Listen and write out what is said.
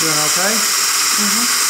Doing okay? Mhm.